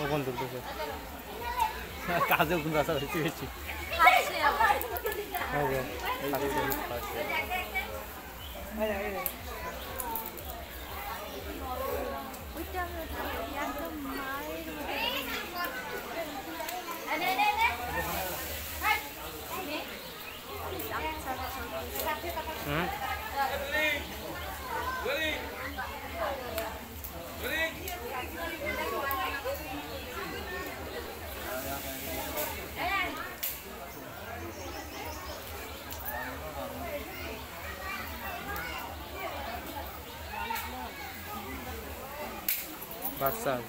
5번 누르세요 가져오고 나서 그렇지. 그렇지 다시요 맞아 다시요 다시요. 응? passado.